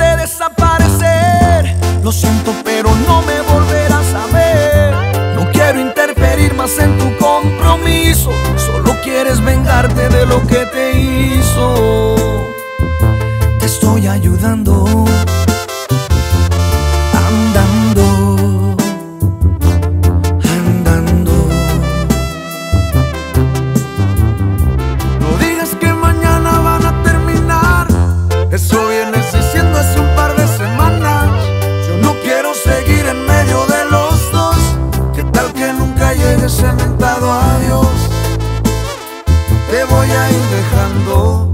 de desaparecer. Lo siento, pero no me volverás a ver. No quiero interferir más en tu compromiso. Solo quieres vengarte de lo que te hizo. Te estoy ayudando. Te voy a ir dejando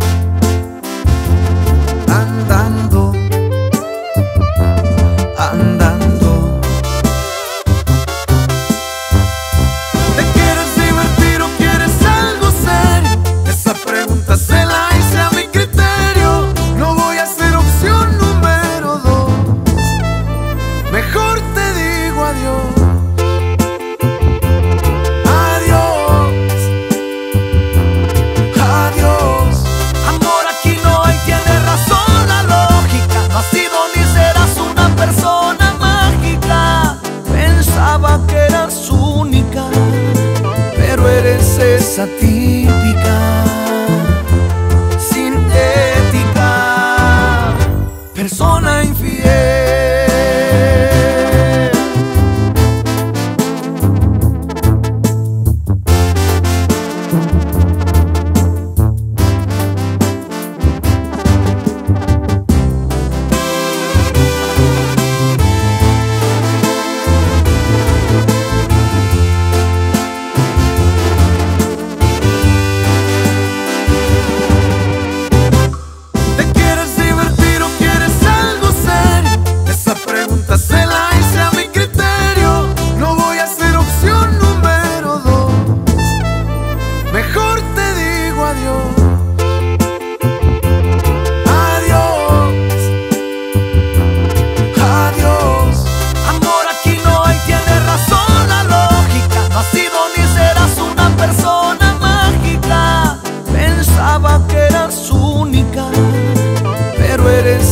eres esa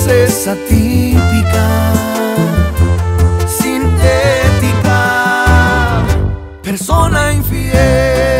es atípica, sintética, persona infiel.